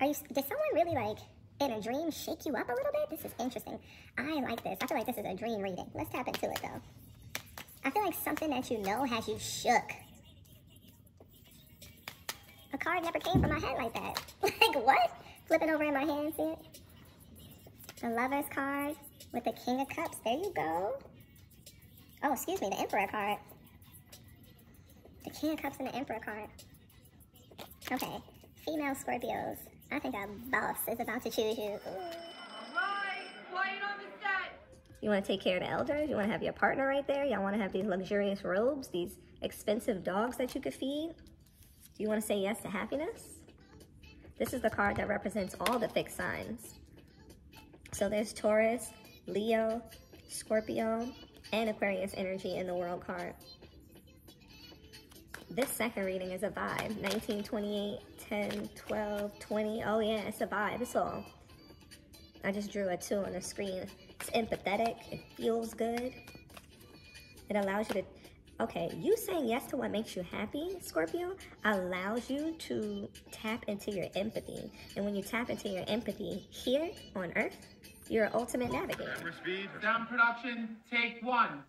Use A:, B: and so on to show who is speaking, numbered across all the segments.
A: Are you, did someone really like in a dream shake you up a little bit? This is interesting. I like this. I feel like this is a dream reading. Let's tap into it though. I feel like something that you know has you shook. A card never came from my head like that. like what? Flipping over in my hand, see it? The Lover's card with the King of Cups. There you go. Oh, excuse me, the Emperor card. The King of Cups and the Emperor card. Okay, female Scorpios. I think a boss is about to choose you. You want to take care of the elders? You want to have your partner right there? Y'all want to have these luxurious robes, these expensive dogs that you could feed? Do you want to say yes to happiness? This is the card that represents all the fixed signs. So there's Taurus, Leo, Scorpio, and Aquarius energy in the world card. This second reading is a vibe. 1928, 10, 12, 20. Oh yeah, it's a vibe. It's all. I just drew a two on the screen. It's empathetic. It feels good. It allows you to, okay, you saying yes to what makes you happy, Scorpio, allows you to tap into your empathy. And when you tap into your empathy here on Earth, you're an ultimate navigator.
B: speed. Sound production, take one.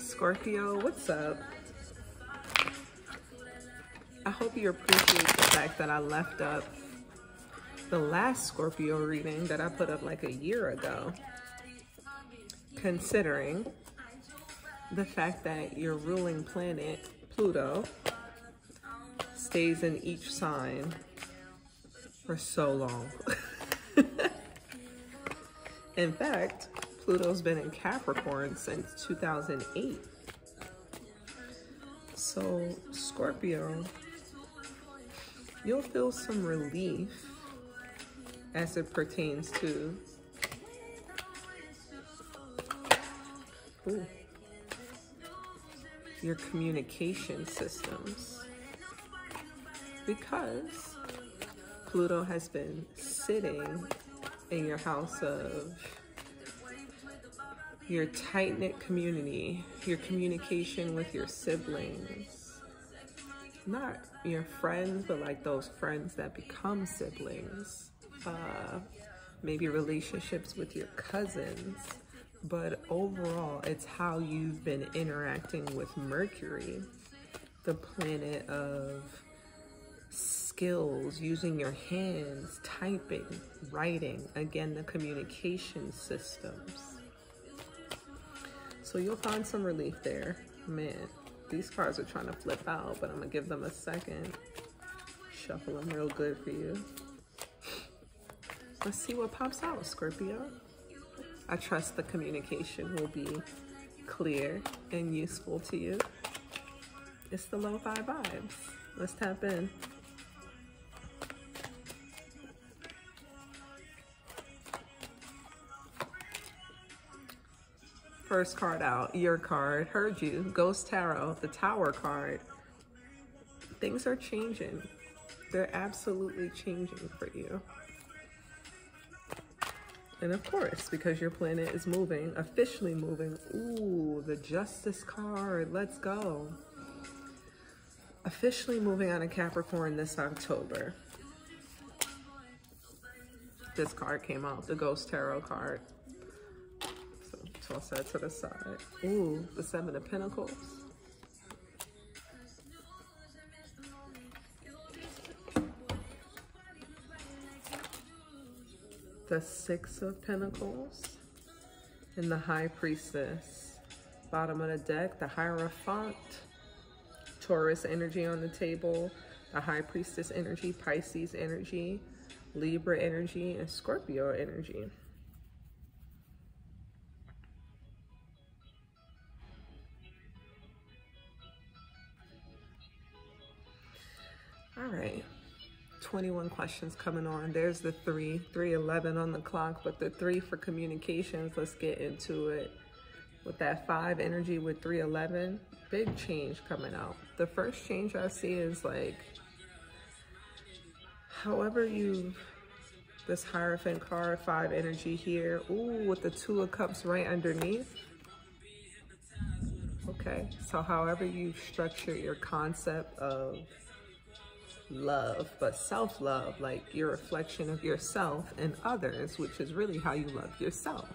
C: Scorpio, what's up? I hope you appreciate the fact that I left up the last Scorpio reading that I put up like a year ago. Considering the fact that your ruling planet, Pluto, stays in each sign for so long. in fact, Pluto's been in Capricorn since 2008. So, Scorpio, you'll feel some relief as it pertains to ooh, your communication systems because Pluto has been sitting in your house of your tight-knit community, your communication with your siblings, not your friends, but like those friends that become siblings, uh, maybe relationships with your cousins, but overall, it's how you've been interacting with Mercury, the planet of skills, using your hands, typing, writing, again, the communication systems. So you'll find some relief there. Man, these cards are trying to flip out, but I'm gonna give them a second. Shuffle them real good for you. Let's see what pops out, Scorpio. I trust the communication will be clear and useful to you. It's the lo-fi vibes. Let's tap in. First card out, your card, heard you, Ghost Tarot, the Tower card. Things are changing. They're absolutely changing for you. And of course, because your planet is moving, officially moving. Ooh, the Justice card, let's go. Officially moving on a Capricorn this October. This card came out, the Ghost Tarot card toss that to the side. Ooh, the Seven of Pentacles. The Six of Pentacles and the High Priestess. Bottom of the deck, the Hierophant. Taurus energy on the table. The High Priestess energy, Pisces energy, Libra energy, and Scorpio energy. 21 questions coming on. There's the three, 311 on the clock, but the three for communications, let's get into it. With that five energy with 311, big change coming out. The first change I see is like, however you, this Hierophant card, five energy here. Ooh, with the two of cups right underneath. Okay, so however you structure your concept of love, but self-love, like your reflection of yourself and others, which is really how you love yourself.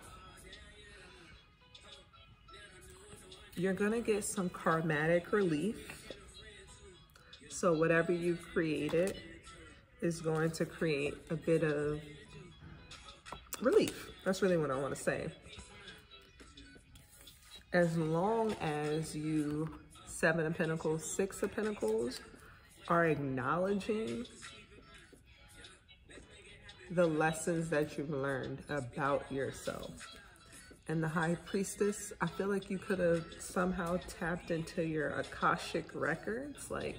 C: You're gonna get some karmatic relief. So whatever you created is going to create a bit of relief. That's really what I wanna say. As long as you, Seven of Pentacles, Six of Pentacles, are acknowledging the lessons that you've learned about yourself. And the High Priestess, I feel like you could have somehow tapped into your Akashic records, like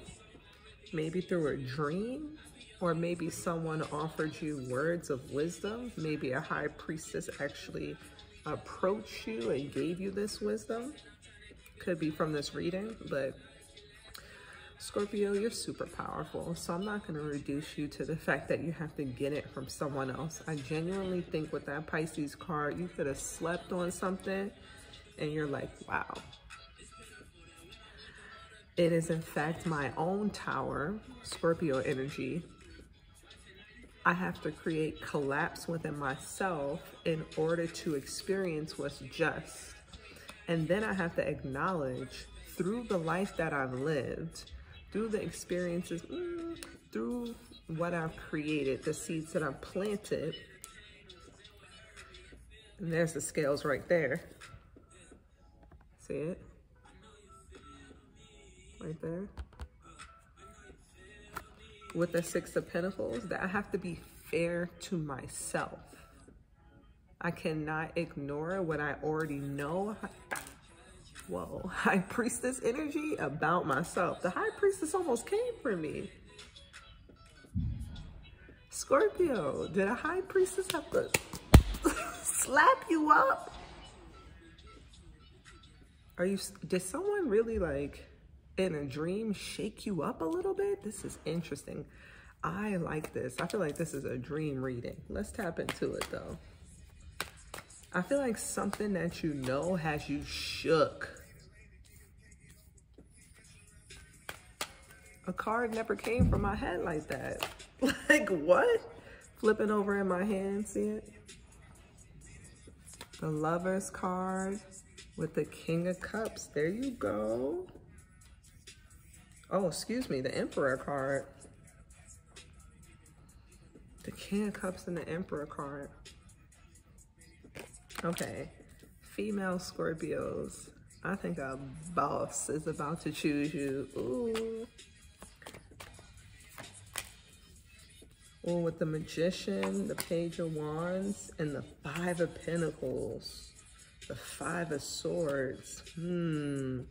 C: maybe through a dream, or maybe someone offered you words of wisdom. Maybe a High Priestess actually approached you and gave you this wisdom. Could be from this reading, but Scorpio, you're super powerful, so I'm not going to reduce you to the fact that you have to get it from someone else. I genuinely think with that Pisces card, you could have slept on something and you're like, wow. It is in fact my own tower, Scorpio energy. I have to create collapse within myself in order to experience what's just. And then I have to acknowledge through the life that I've lived, through the experiences, mm, through what I've created, the seeds that I've planted. And there's the scales right there. See it? Right there. With the Six of Pentacles, that I have to be fair to myself. I cannot ignore what I already know whoa, high priestess energy about myself. The high priestess almost came for me. Scorpio, did a high priestess have to slap you up? Are you, did someone really like in a dream shake you up a little bit? This is interesting. I like this. I feel like this is a dream reading. Let's tap into it though. I feel like something that you know has you shook. A card never came from my head like that. like what? Flipping over in my hand, see it? The Lover's card with the King of Cups. There you go. Oh, excuse me, the Emperor card. The King of Cups and the Emperor card. Okay, female Scorpios. I think a boss is about to choose you. Ooh. Ooh, with the Magician, the Page of Wands, and the Five of Pentacles. The Five of Swords. Hmm.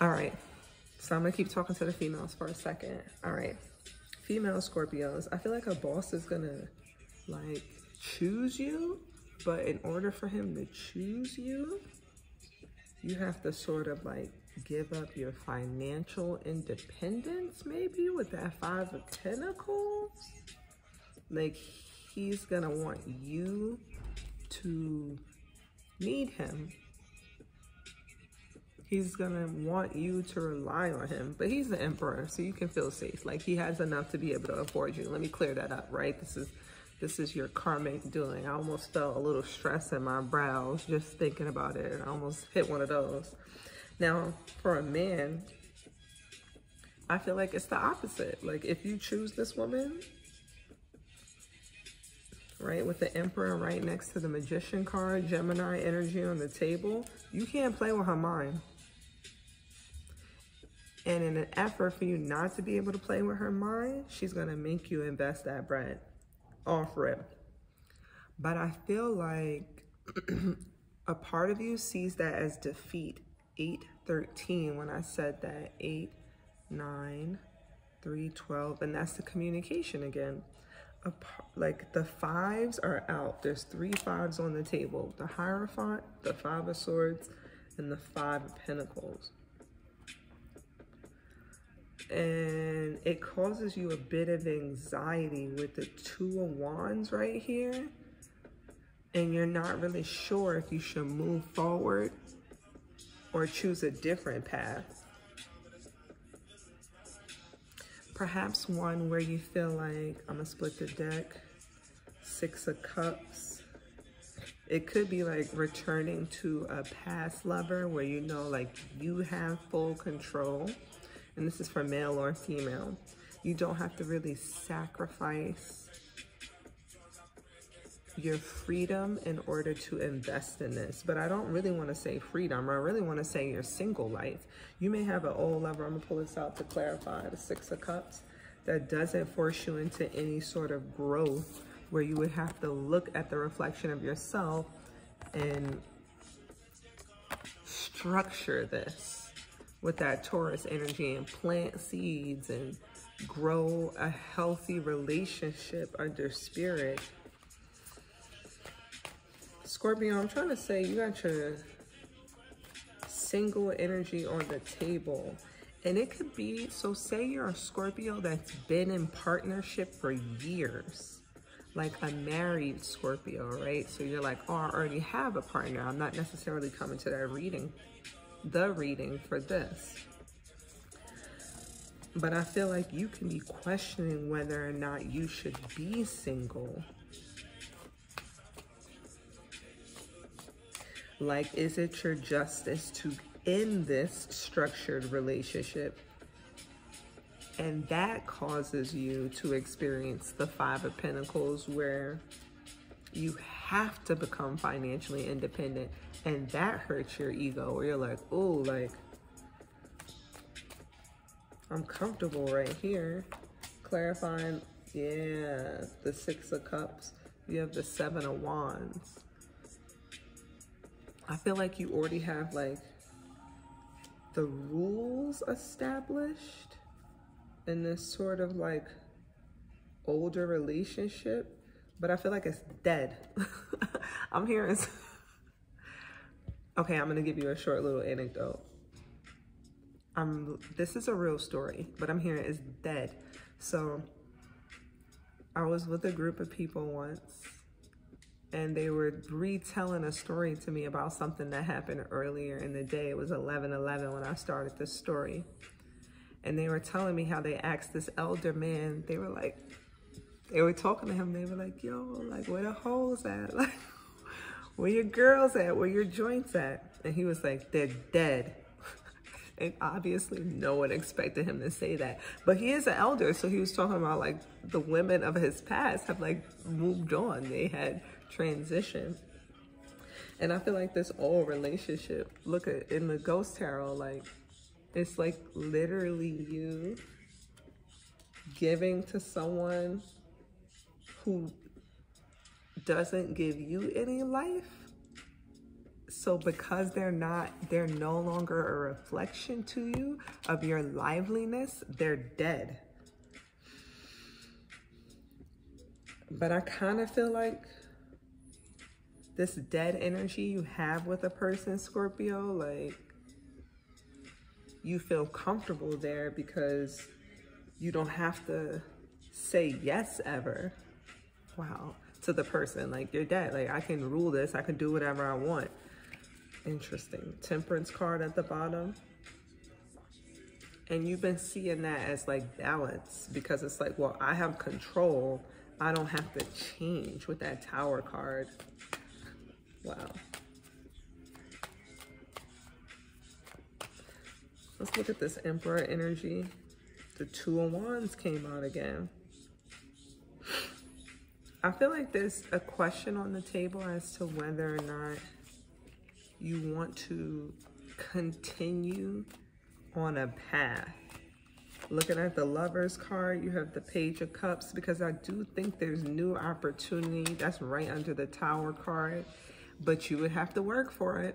C: All right, so I'm gonna keep talking to the females for a second. All right, female Scorpios, I feel like a boss is gonna like choose you, but in order for him to choose you, you have to sort of like give up your financial independence maybe with that five of pentacles. Like he's gonna want you to need him he's gonna want you to rely on him. But he's the emperor, so you can feel safe. Like he has enough to be able to afford you. Let me clear that up, right? This is this is your karmic doing. I almost felt a little stress in my brows just thinking about it. I almost hit one of those. Now, for a man, I feel like it's the opposite. Like if you choose this woman, right, with the emperor right next to the magician card, Gemini energy on the table, you can't play with her mind. And in an effort for you not to be able to play with her mind, she's going to make you invest that bread off rip. But I feel like a part of you sees that as defeat. 813 when I said that. 8, 9, 3, 12. And that's the communication again. like the fives are out. There's three fives on the table. The Hierophant, the Five of Swords, and the Five of Pentacles. And it causes you a bit of anxiety with the two of wands right here. And you're not really sure if you should move forward or choose a different path. Perhaps one where you feel like i'm gonna split the deck six of cups. It could be like returning to a past lover where you know like you have full control and this is for male or female, you don't have to really sacrifice your freedom in order to invest in this. But I don't really want to say freedom. I really want to say your single life. You may have an old lover. I'm going to pull this out to clarify the Six of Cups that doesn't force you into any sort of growth where you would have to look at the reflection of yourself and structure this with that Taurus energy and plant seeds and grow a healthy relationship under spirit. Scorpio, I'm trying to say you got your single energy on the table. And it could be, so say you're a Scorpio that's been in partnership for years, like a married Scorpio, right? So you're like, oh, I already have a partner. I'm not necessarily coming to that reading the reading for this. But I feel like you can be questioning whether or not you should be single. Like, is it your justice to end this structured relationship? And that causes you to experience the Five of Pentacles where you have to become financially independent and that hurts your ego where you're like, oh, like, I'm comfortable right here. Clarifying, yeah, the Six of Cups. You have the Seven of Wands. I feel like you already have like the rules established in this sort of like older relationship, but I feel like it's dead. I'm hearing Okay, I'm gonna give you a short little anecdote. I'm, this is a real story, but I'm hearing it's dead. So I was with a group of people once and they were retelling a story to me about something that happened earlier in the day. It was 11-11 when I started this story. And they were telling me how they asked this elder man, they were like, they were talking to him, they were like, yo, like where the hoes at? Like, where your girls at? Where your joints at? And he was like, they're dead. and obviously no one expected him to say that. But he is an elder, so he was talking about like the women of his past have like moved on. They had transitioned. And I feel like this old relationship, look at in the ghost tarot, like it's like literally you giving to someone who doesn't give you any life. So because they're not, they're no longer a reflection to you of your liveliness, they're dead. But I kind of feel like this dead energy you have with a person, Scorpio, like you feel comfortable there because you don't have to say yes ever. Wow to the person. Like, you're dead. Like, I can rule this. I can do whatever I want. Interesting. Temperance card at the bottom. And you've been seeing that as like balance because it's like, well, I have control. I don't have to change with that tower card. Wow. Let's look at this Emperor energy. The Two of Wands came out again. I feel like there's a question on the table as to whether or not you want to continue on a path. Looking at the lover's card, you have the page of cups because I do think there's new opportunity. That's right under the tower card, but you would have to work for it.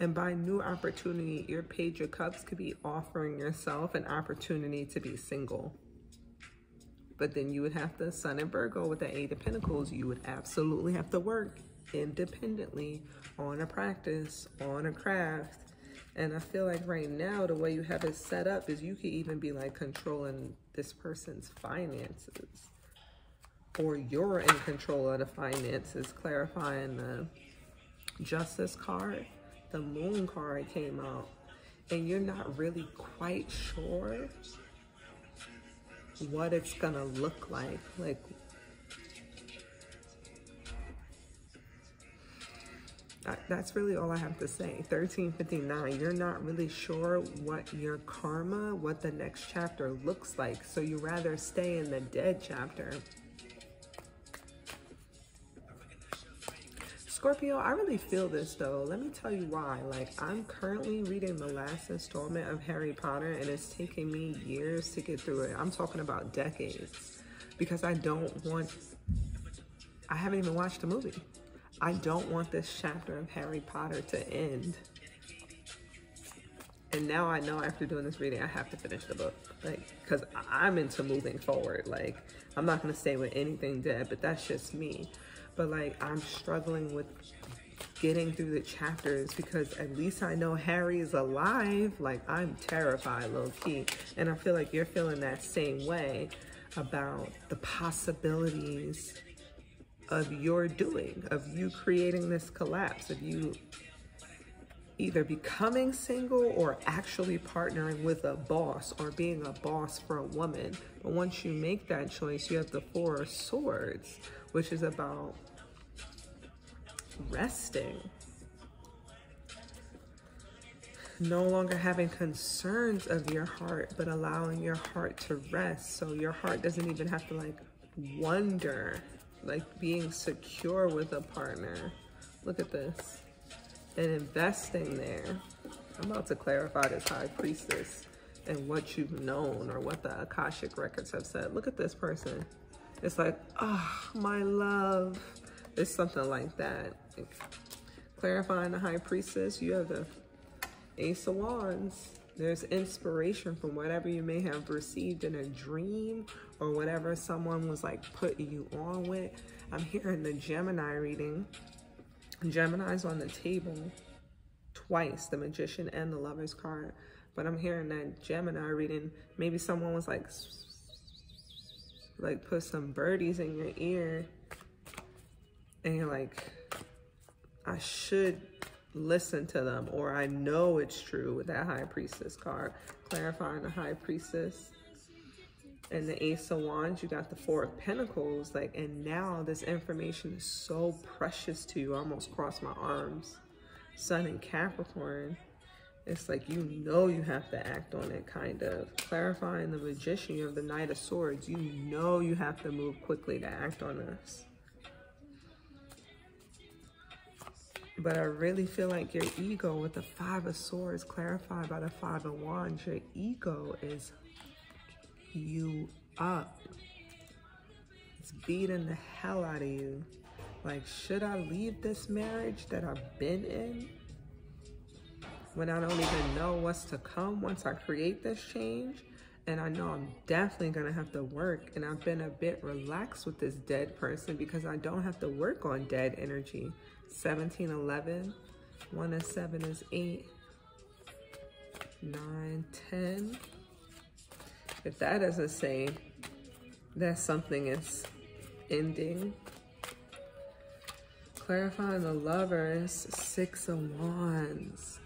C: And by new opportunity, your page of cups could be offering yourself an opportunity to be single. But then you would have the Sun and Virgo with the Eight of Pentacles. You would absolutely have to work independently on a practice, on a craft. And I feel like right now, the way you have it set up is you could even be like controlling this person's finances. Or you're in control of the finances, clarifying the justice card. The moon card came out. And you're not really quite sure what it's gonna look like. Like that's really all I have to say. 1359, you're not really sure what your karma, what the next chapter looks like. So you rather stay in the dead chapter. Scorpio, I really feel this though. Let me tell you why. Like, I'm currently reading the last installment of Harry Potter and it's taking me years to get through it. I'm talking about decades because I don't want, I haven't even watched the movie. I don't want this chapter of Harry Potter to end. And now I know after doing this reading, I have to finish the book. Like, because I'm into moving forward. Like, I'm not going to stay with anything dead, but that's just me. But, like, I'm struggling with getting through the chapters because at least I know Harry is alive. Like, I'm terrified, low key. And I feel like you're feeling that same way about the possibilities of your doing, of you creating this collapse, of you either becoming single or actually partnering with a boss or being a boss for a woman. But once you make that choice, you have the Four of Swords, which is about resting. No longer having concerns of your heart, but allowing your heart to rest. So your heart doesn't even have to like wonder like being secure with a partner. Look at this. And investing there. I'm about to clarify this high priestess and what you've known or what the Akashic records have said. Look at this person. It's like, oh, my love. It's something like that. clarifying the high priestess, you have the Ace of Wands. There's inspiration from whatever you may have received in a dream or whatever someone was like putting you on with. I'm hearing the Gemini reading. Gemini's on the table twice, the Magician and the Lover's card. But I'm hearing that Gemini reading, maybe someone was like, like put some birdies in your ear and you're like, I should listen to them or I know it's true with that High Priestess card. Clarifying the High Priestess and the Ace of Wands, you got the Four of Pentacles. Like, and now this information is so precious to you. I almost crossed my arms. Sun and Capricorn. It's like you know you have to act on it, kind of. Clarifying the Magician, you have the Knight of Swords. You know you have to move quickly to act on this. But I really feel like your ego with the Five of Swords clarified by the Five of Wands, your ego is you up. It's beating the hell out of you. Like, should I leave this marriage that I've been in when I don't even know what's to come once I create this change? And I know I'm definitely gonna have to work. And I've been a bit relaxed with this dead person because I don't have to work on dead energy. 1711, one is seven is eight, nine, 10. If that doesn't say that something is ending. Clarifying the lovers, six of wands.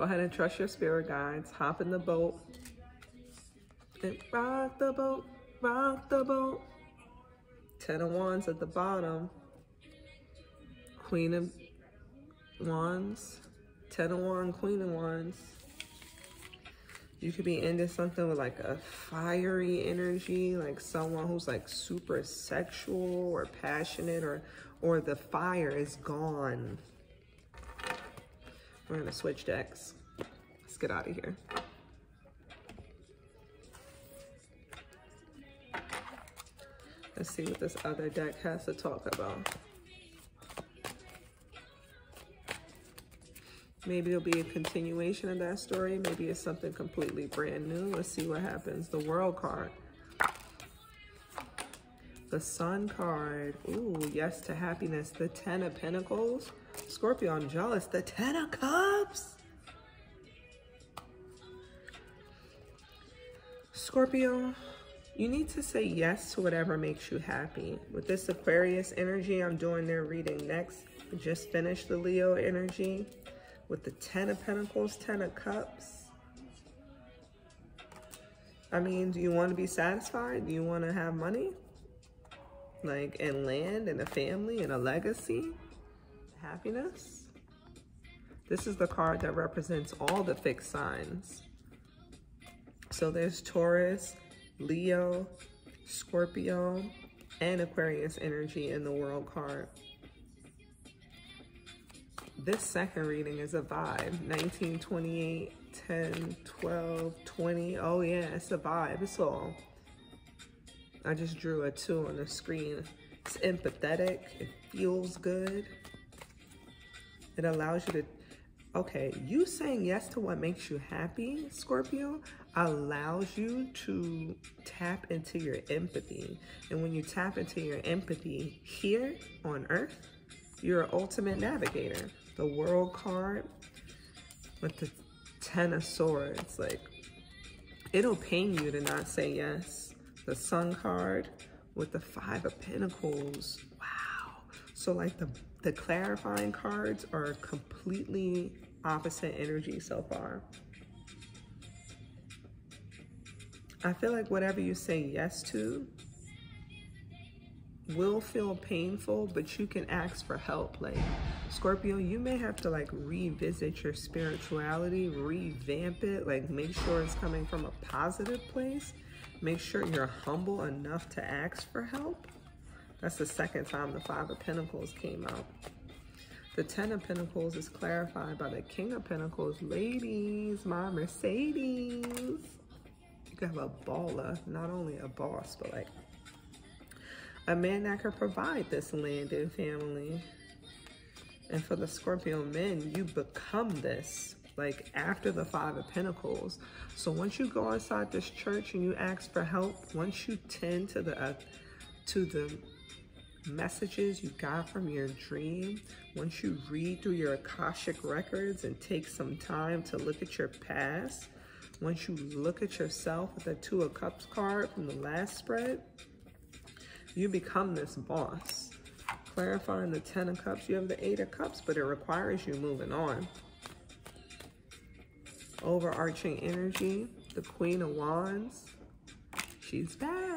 C: Go ahead and trust your spirit guides. Hop in the boat. And rock the boat, rock the boat. Ten of wands at the bottom. Queen of wands. Ten of wands, queen of wands. You could be into something with like a fiery energy, like someone who's like super sexual or passionate or or the fire is gone. We're gonna switch decks. Let's get out of here. Let's see what this other deck has to talk about. Maybe it'll be a continuation of that story. Maybe it's something completely brand new. Let's see what happens. The World card. The Sun card. Ooh, yes to happiness. The Ten of Pentacles. Scorpio, I'm jealous. The Ten of Cups. Scorpio, you need to say yes to whatever makes you happy. With this Aquarius energy, I'm doing their reading next. I just finished the Leo energy with the Ten of Pentacles, Ten of Cups. I mean, do you want to be satisfied? Do you want to have money? Like, and land and a family and a legacy? Happiness? This is the card that represents all the fixed signs. So there's Taurus, Leo, Scorpio, and Aquarius energy in the world card. This second reading is a vibe. 1928, 10, 12, 20. Oh yeah, it's a vibe. It's all. I just drew a two on the screen. It's empathetic. It feels good. It allows you to okay, you saying yes to what makes you happy, Scorpio, allows you to tap into your empathy. And when you tap into your empathy here on earth, you're an ultimate navigator. The world card with the ten of swords, like it'll pain you to not say yes. The sun card with the five of pentacles. Wow. So like the the clarifying cards are completely opposite energy so far. I feel like whatever you say yes to will feel painful, but you can ask for help. Like Scorpio, you may have to like revisit your spirituality, revamp it, like make sure it's coming from a positive place. Make sure you're humble enough to ask for help. That's the second time the Five of Pentacles came out. The Ten of Pentacles is clarified by the King of Pentacles. Ladies, my Mercedes. You have a baller, not only a boss, but like a man that can provide this landed family. And for the Scorpio men, you become this like after the five of pentacles so once you go inside this church and you ask for help once you tend to the uh, to the messages you got from your dream, once you read through your Akashic records and take some time to look at your past, once you look at yourself with the Two of Cups card from the last spread, you become this boss. Clarifying the Ten of Cups, you have the Eight of Cups, but it requires you moving on. Overarching energy, the Queen of Wands, she's back.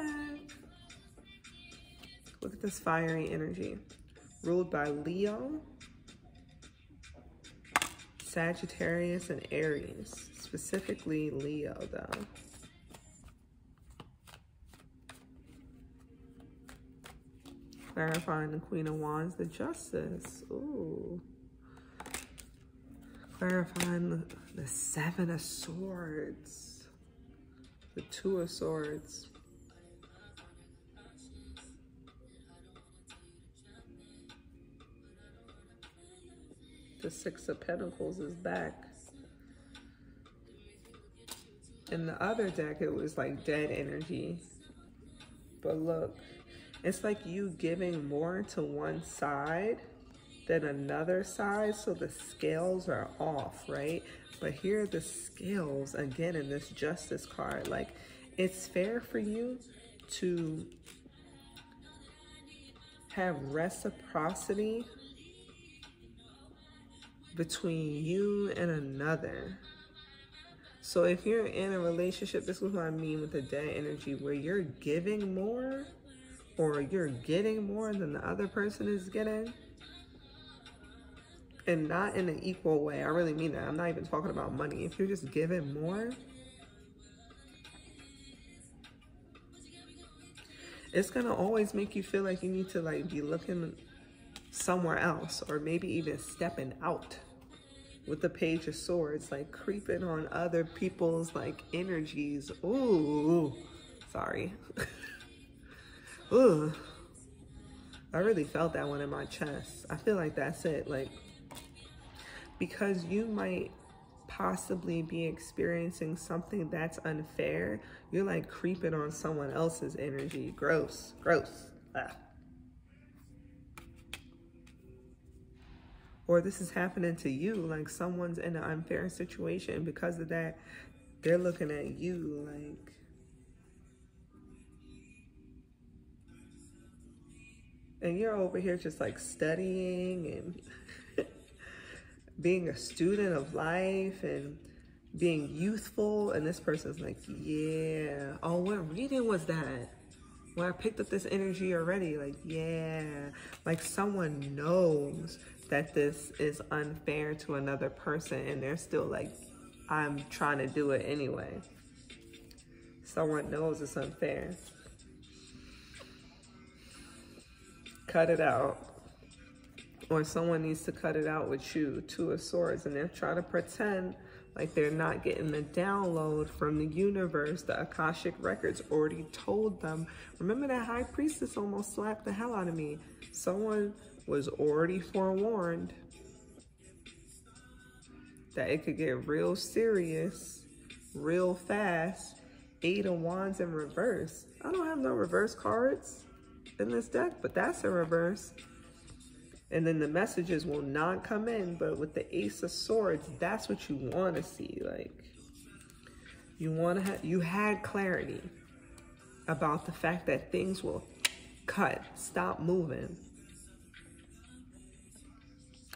C: Look at this fiery energy. Ruled by Leo, Sagittarius, and Aries. Specifically Leo, though. Clarifying the Queen of Wands, the Justice. Ooh. Clarifying the, the Seven of Swords. The Two of Swords. The Six of Pentacles is back. In the other deck, it was like dead energy. But look, it's like you giving more to one side than another side, so the scales are off, right? But here are the scales, again, in this Justice card. Like, it's fair for you to have reciprocity between you and another. So if you're in a relationship, this is what I mean with the dead energy, where you're giving more or you're getting more than the other person is getting. And not in an equal way. I really mean that. I'm not even talking about money. If you're just giving more, it's going to always make you feel like you need to like be looking somewhere else or maybe even stepping out with the page of swords like creeping on other people's like energies. Ooh sorry. Ooh. I really felt that one in my chest. I feel like that's it like because you might possibly be experiencing something that's unfair you're like creeping on someone else's energy. Gross. Gross. Ah. Or this is happening to you like someone's in an unfair situation because of that they're looking at you like and you're over here just like studying and being a student of life and being youthful and this person's like yeah oh what reading was that? Well i picked up this energy already. Like yeah like someone knows that this is unfair to another person and they're still like i'm trying to do it anyway someone knows it's unfair cut it out. Or someone needs to cut it out with you, Two of Swords, and they're trying to pretend like they're not getting the download from the universe. The Akashic Records already told them. Remember that High Priestess almost slapped the hell out of me. Someone was already forewarned that it could get real serious, real fast. Eight of Wands in reverse. I don't have no reverse cards in this deck, but that's a reverse. And then the messages will not come in, but with the Ace of Swords, that's what you want to see. Like, you want to have, you had clarity about the fact that things will cut, stop moving.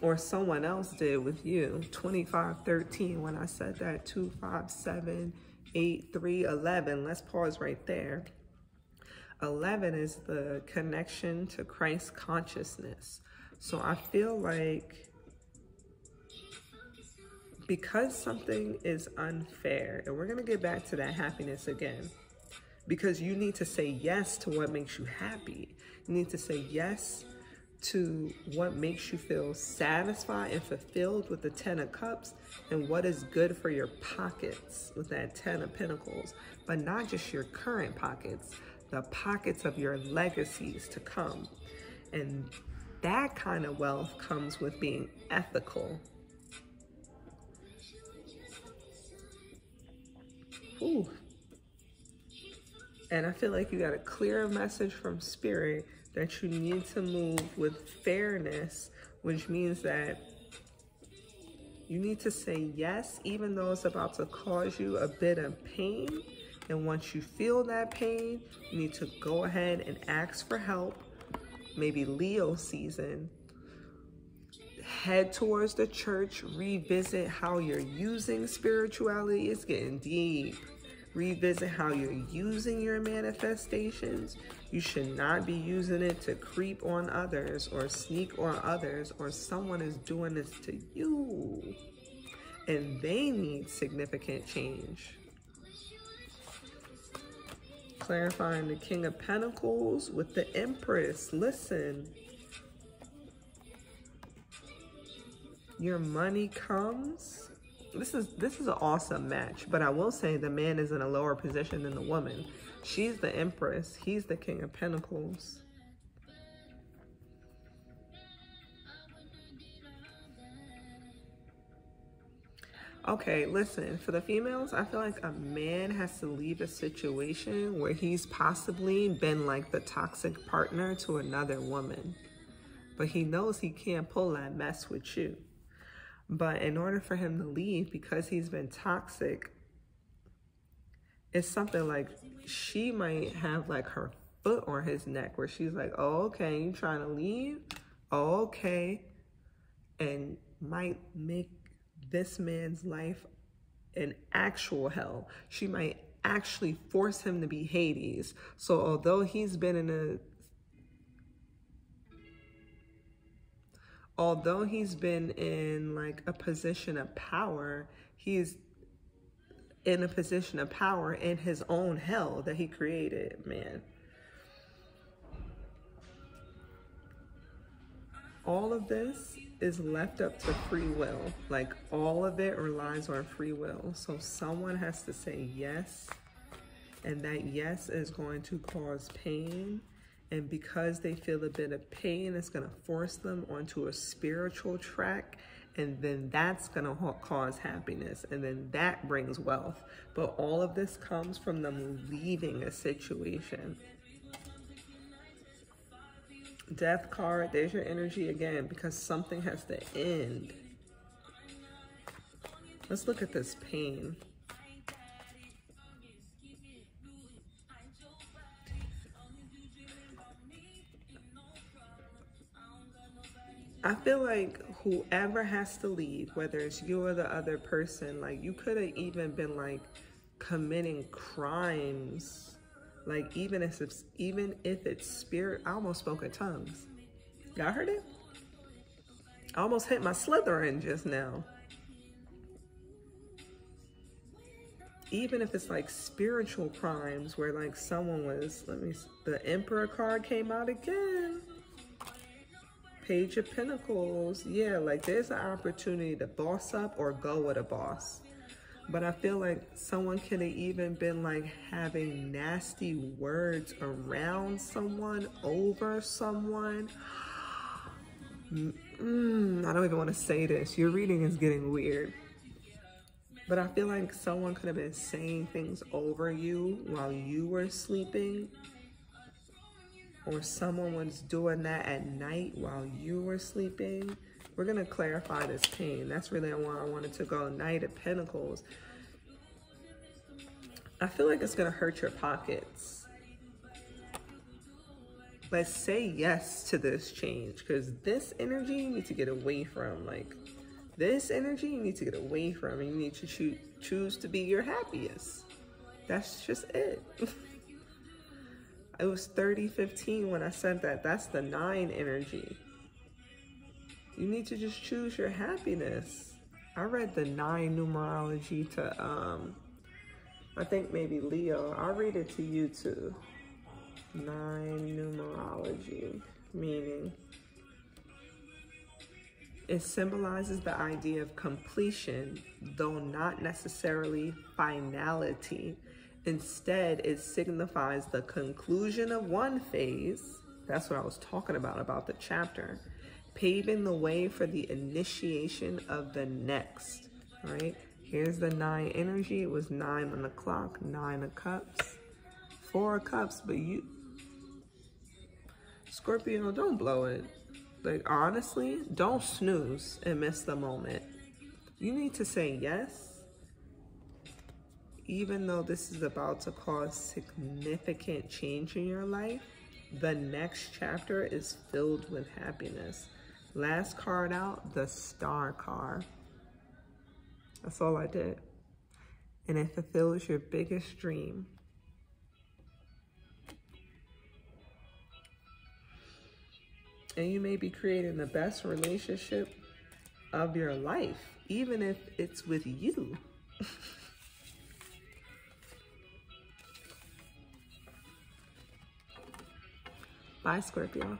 C: Or someone else did with you. 2513, when I said that, 2, 5, 7, 8, 3, 11. Let's pause right there. 11 is the connection to Christ consciousness. So I feel like because something is unfair, and we're going to get back to that happiness again, because you need to say yes to what makes you happy. You need to say yes to what makes you feel satisfied and fulfilled with the Ten of Cups and what is good for your pockets with that Ten of Pentacles, but not just your current pockets, the pockets of your legacies to come. And that kind of wealth comes with being ethical. Ooh. And I feel like you got a clear message from spirit that you need to move with fairness, which means that you need to say yes, even though it's about to cause you a bit of pain and once you feel that pain, you need to go ahead and ask for help. Maybe Leo season. Head towards the church, revisit how you're using spirituality. It's getting deep. Revisit how you're using your manifestations. You should not be using it to creep on others or sneak on others or someone is doing this to you and they need significant change clarifying the King of Pentacles with the Empress. Listen. Your money comes. This is this is an awesome match, but I will say the man is in a lower position than the woman. She's the Empress. He's the King of Pentacles. Okay, listen, for the females, I feel like a man has to leave a situation where he's possibly been like the toxic partner to another woman. But he knows he can't pull that mess with you. But in order for him to leave because he's been toxic, it's something like she might have like her foot on his neck where she's like, oh, okay, you trying to leave? Oh, okay. And might make this man's life an actual hell. She might actually force him to be Hades. So although he's been in a although he's been in like a position of power, he's in a position of power in his own hell that he created, man. All of this is left up to free will. Like all of it relies on free will. So someone has to say yes. And that yes is going to cause pain. And because they feel a bit of pain, it's going to force them onto a spiritual track. And then that's going to cause happiness. And then that brings wealth. But all of this comes from them leaving a situation. Death card, there's your energy again because something has to end. Let's look at this pain. I feel like whoever has to leave, whether it's you or the other person, like you could have even been like committing crimes. Like even if it's even if it's spirit, I almost spoke in tongues. Y'all heard it? I almost hit my Slytherin just now. Even if it's like spiritual crimes where like someone was, let me, the Emperor card came out again. Page of Pentacles. Yeah, like there's an opportunity to boss up or go with a boss. But I feel like someone could have even been like having nasty words around someone, over someone. Mm, I don't even want to say this. Your reading is getting weird. But I feel like someone could have been saying things over you while you were sleeping or someone was doing that at night while you were sleeping, we're going to clarify this pain. That's really why I wanted to go Knight of Pentacles. I feel like it's going to hurt your pockets. But say yes to this change because this energy you need to get away from. Like this energy you need to get away from. You need to choo choose to be your happiest. That's just it. It was 3015 when I said that. That's the nine energy. You need to just choose your happiness. I read the nine numerology to, um, I think maybe Leo. I'll read it to you too. Nine numerology, meaning it symbolizes the idea of completion, though not necessarily finality. Instead, it signifies the conclusion of one phase. That's what I was talking about, about the chapter. Paving the way for the initiation of the next, right? Here's the nine energy. It was nine on the clock, nine of cups, four of cups, but you, Scorpio, don't blow it. Like, honestly, don't snooze and miss the moment. You need to say yes even though this is about to cause significant change in your life, the next chapter is filled with happiness. Last card out, the star card. That's all I did. And it fulfills your biggest dream. And you may be creating the best relationship of your life, even if it's with you. Bye, Scorpio.